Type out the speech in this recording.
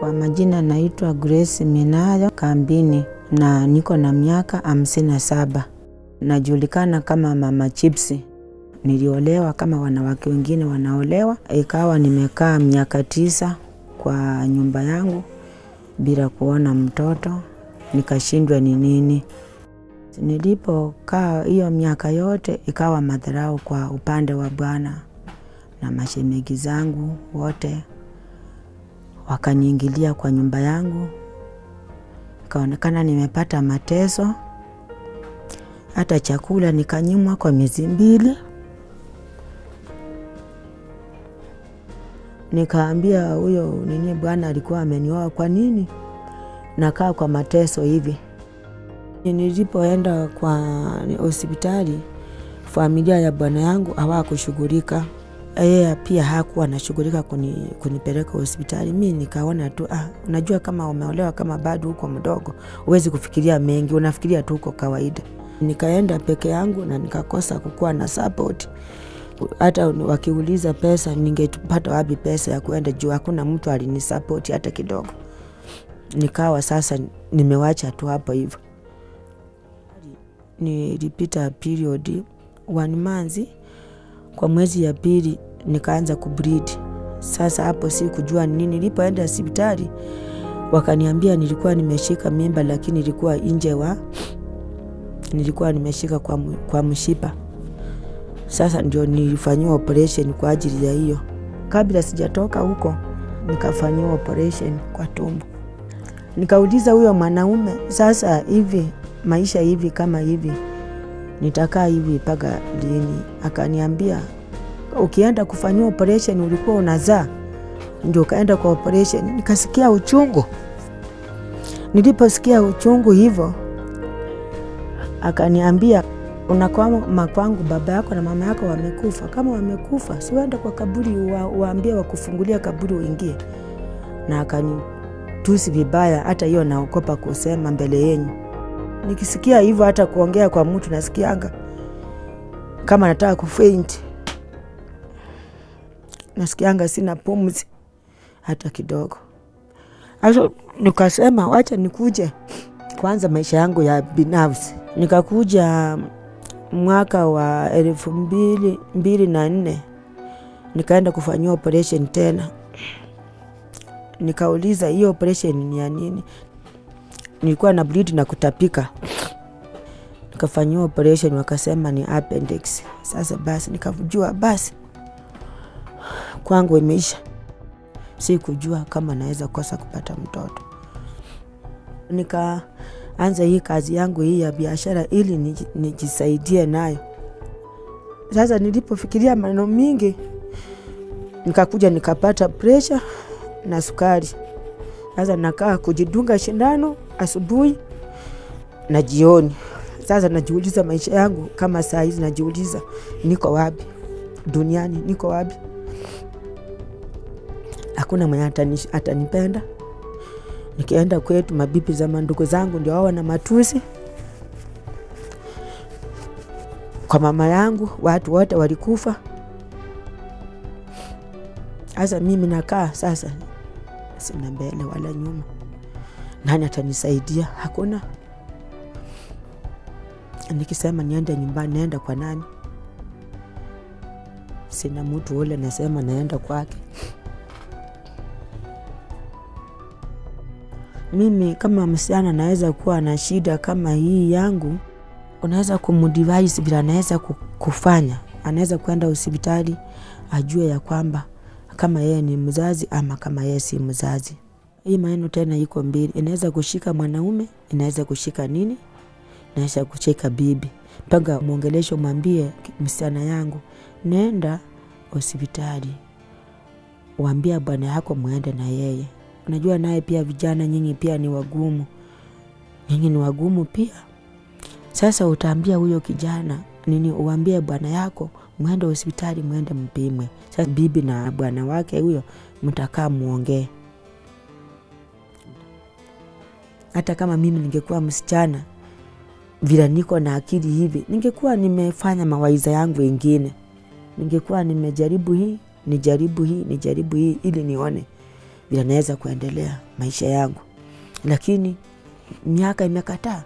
Kwa majina naitwa Grace Minayo Kambini na niko na miaka hamsini na saba. Najulikana kama mama Chipsi. Niliolewa kama wanawake wengine wanaolewa, ikawa nimekaa miaka tisa kwa nyumba yangu bila kuona mtoto, nikashindwa ni nini. Nilipokaa hiyo miaka yote, ikawa madharau kwa upande wa bwana na mashemegi zangu wote wakaniingilia kwa nyumba yangu, ikaonekana nimepata mateso, hata chakula nikanyimwa kwa miezi mbili. Nikaambia huyo nini, bwana alikuwa amenioa, kwa nini nakaa kwa mateso hivi? Nilipoenda kwa hospitali, familia ya bwana yangu hawakushughulika yeye pia hakuwa anashughulika kuni, kunipeleka hospitali. Mi nikaona tu ah, unajua kama umeolewa kama bado huko mdogo, huwezi kufikiria mengi, unafikiria tu huko kawaida. Nikaenda peke yangu na nikakosa kukuwa na support. Hata wakiuliza pesa, ningepata wapi pesa ya kuenda juu hakuna mtu alinisapoti hata kidogo. Nikawa sasa nimewacha tu hapo hivyo. Nilipita period one month kwa mwezi ya pili nikaanza kubleed. Sasa hapo si kujua nini. Nilipoenda hospitali wakaniambia nilikuwa nimeshika mimba, lakini ilikuwa nje wa nilikuwa nimeshika kwa, kwa mshipa. Sasa ndio nilifanyiwa operation kwa ajili ya hiyo. Kabla sijatoka huko nikafanyiwa operation kwa tumbo. Nikauliza huyo mwanaume, sasa hivi maisha hivi kama hivi nitakaa hivi mpaka lini? Akaniambia ukienda kufanyia operation ulikuwa unazaa, ndio ukaenda kwa operation. Nikasikia uchungu. Niliposikia uchungu hivyo, akaniambia unakwama kwangu, baba yako na mama yako wamekufa. Kama wamekufa, siwenda kwa kaburi, waambie wakufungulia kaburi uingie. Na akanitusi vibaya, hata hiyo naokopa kusema mbele yenyu nikisikia hivyo hata kuongea kwa mtu nasikianga kama nataka kufaint, nasikianga sina pumzi hata kidogo. Aso, nikasema wacha nikuje kwanza maisha yangu ya binafsi. Nikakuja mwaka wa elfu mbili, mbili na nne nikaenda kufanyia operation tena. Nikauliza hiyo operation ni ya nini? Nilikuwa na bleed na kutapika, nikafanyiwa operation, wakasema ni appendix. Sasa basi nikajua basi kwangu imeisha, si kujua kama naweza kosa kupata mtoto. Nikaanza hii kazi yangu hii ya biashara ili nijisaidie nayo. Sasa nilipofikiria maneno mingi, nikakuja nikapata presha na sukari. Sasa nakaa kujidunga shindano asubuhi na jioni. Sasa najiuliza maisha yangu kama saa hizi, najiuliza niko wapi duniani, niko wapi? Hakuna mwenye atanipenda. Nikienda kwetu, mabibi za mandugu zangu ndio wao na matusi. Kwa mama yangu watu wote walikufa. Sasa mimi nakaa sasa sina mbele wala nyuma. Nani atanisaidia? Hakuna. Nikisema niende nyumbani, naenda kwa nani? Sina mtu ule nasema naenda kwake. Mimi kama msichana naweza kuwa na shida kama hii yangu, unaweza kumdivise vila anaweza kufanya. Anaweza kwenda hospitali ajue ya kwamba kama yeye ni mzazi ama kama yeye si mzazi. Hii maneno tena iko mbili, inaweza kushika mwanaume, inaweza kushika nini, inaweza kushika bibi. Mpaka mwongelesho mwambie msichana yangu, nenda hospitali, waambia bwana yako mwende na yeye. Unajua naye pia vijana nyinyi pia ni wagumu, nyinyi ni wagumu pia. Sasa utaambia huyo kijana nini, uambie bwana yako mwende hospitali, mwende mpimwe. Sasa bibi na bwana wake huyo mtakaa muongee. hata kama mimi ningekuwa msichana vila niko na akili hivi, ningekuwa nimefanya mawaiza yangu wengine, ningekuwa nimejaribu hii nijaribu hii nijaribu hii ili nione vila naweza kuendelea maisha yangu, lakini miaka imekataa.